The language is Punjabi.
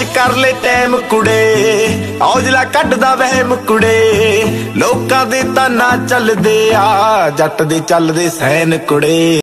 ਚ ਕਰ ਲੈ ਟਾਈਮ ਕੁੜੇ। ਔਜਲਾ ਕੱਢਦਾ ਵਹਿਮ ਕੁੜੇ। ਲੋਕਾਂ ਦੇ ਤਾਂ ਨਾ ਚੱਲਦੇ ਆ, ਜੱਟ ਦੇ ਚੱਲਦੇ ਸੈਨ ਕੁੜੇ।